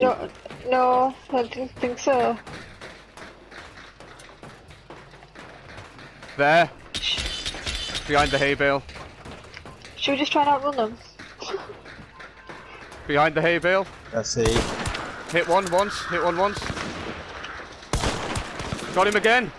No, no, I didn't think so. There. Behind the hay bale. Should we just try and outrun them? Behind the hay bale. Let's see. Hit one once. Hit one once. Got him again.